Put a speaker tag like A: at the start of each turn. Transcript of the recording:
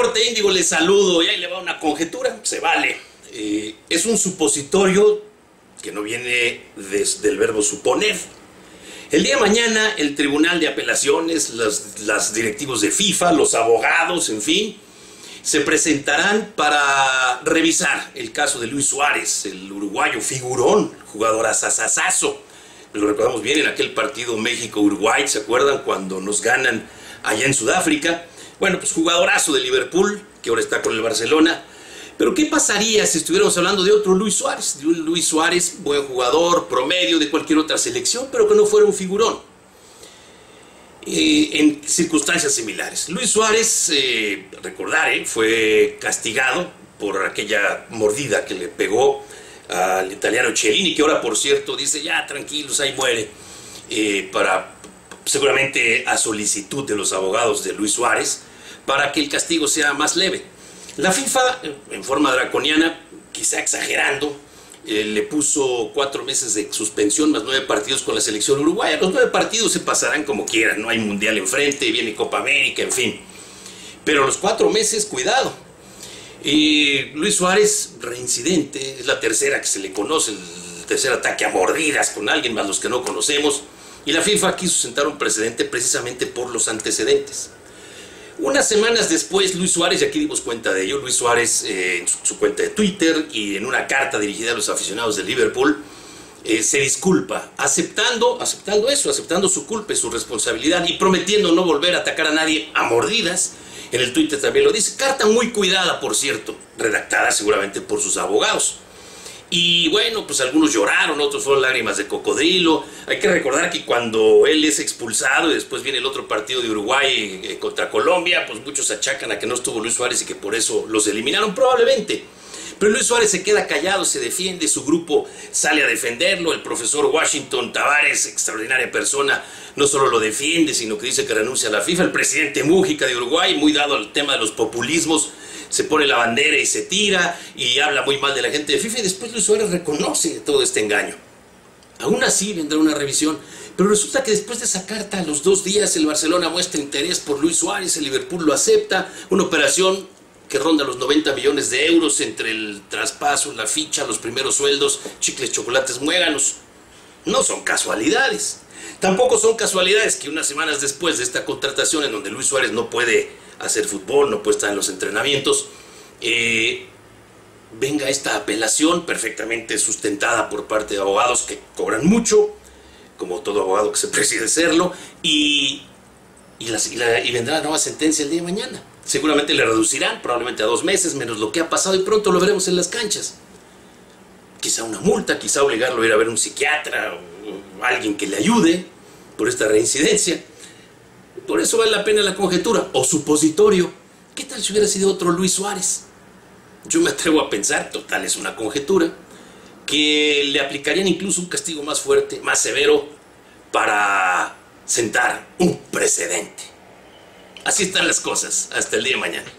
A: Corte Índigo le saludo y ahí le va una conjetura, se vale. Eh, es un supositorio que no viene desde el verbo suponer. El día de mañana el Tribunal de Apelaciones, los, las directivos de FIFA, los abogados, en fin, se presentarán para revisar el caso de Luis Suárez, el uruguayo figurón, jugador asasasazo. Lo recordamos bien en aquel partido México-Uruguay, ¿se acuerdan? Cuando nos ganan allá en Sudáfrica. Bueno, pues jugadorazo de Liverpool, que ahora está con el Barcelona. Pero ¿qué pasaría si estuviéramos hablando de otro Luis Suárez? De un Luis Suárez, buen jugador, promedio de cualquier otra selección, pero que no fuera un figurón. Eh, en circunstancias similares. Luis Suárez, eh, recordar, eh, fue castigado por aquella mordida que le pegó al italiano Cellini, que ahora por cierto dice, ya tranquilos, ahí muere, para seguramente a solicitud de los abogados de Luis Suárez, para que el castigo sea más leve. La FIFA, en forma draconiana, quizá exagerando, eh, le puso cuatro meses de suspensión más nueve partidos con la selección uruguaya. Los nueve partidos se pasarán como quieran, no hay mundial enfrente, viene Copa América, en fin. Pero los cuatro meses, cuidado. Y Luis Suárez, reincidente, es la tercera que se le conoce, el tercer ataque a mordidas con alguien más los que no conocemos. Y la FIFA quiso sentar un precedente precisamente por los antecedentes. Unas semanas después, Luis Suárez, y aquí dimos cuenta de ello, Luis Suárez eh, en su, cuenta de Twitter y en una carta dirigida a los aficionados de Liverpool, eh, se disculpa, aceptando, aceptando eso, aceptando su culpa y su responsabilidad y prometiendo no volver a atacar a nadie a mordidas. En el Twitter también lo dice. Carta muy cuidada, por cierto, redactada seguramente por sus abogados. Y bueno, pues algunos lloraron, otros fueron lágrimas de cocodrilo. Hay que recordar que cuando él es expulsado y después viene el otro partido de Uruguay eh, contra Colombia, pues muchos achacan a que no estuvo Luis Suárez y que por eso los eliminaron, probablemente. Pero Luis Suárez se queda callado, se defiende, su grupo sale a defenderlo, el profesor Washington Tavares, extraordinaria persona, no solo lo defiende, sino que dice que renuncia a la FIFA, el presidente Mújica de Uruguay, muy dado al tema de los populismos, se pone la bandera y se tira y habla muy mal de la gente de FIFA y después Luis Suárez reconoce todo este engaño. Aún así vendrá una revisión, pero resulta que después de esa carta, a los dos días el Barcelona muestra interés por Luis Suárez, el Liverpool lo acepta, una operación que ronda los 90 millones de euros entre el traspaso, la ficha, los primeros sueldos, chicles, chocolates, muéganos. No son casualidades. Tampoco son casualidades que unas semanas después de esta contratación en donde Luis Suárez no puede hacer fútbol, no puede estar en los entrenamientos, eh, venga esta apelación perfectamente sustentada por parte de abogados que cobran mucho, como todo abogado que se preside serlo, y, y, vendrá la nueva sentencia el día de mañana. Seguramente le reducirán, probablemente a dos meses, menos lo que ha pasado, y pronto lo veremos en las canchas. Quizá una multa, quizá obligarlo a ir a ver un psiquiatra o alguien que le ayude por esta reincidencia. Por eso vale la pena la conjetura o supositorio. ¿Qué tal si hubiera sido otro Luis Suárez? Yo me atrevo a pensar, total es una conjetura, que le aplicarían incluso un castigo más fuerte, más severo, para sentar un precedente. Así están las cosas. Hasta el día de mañana.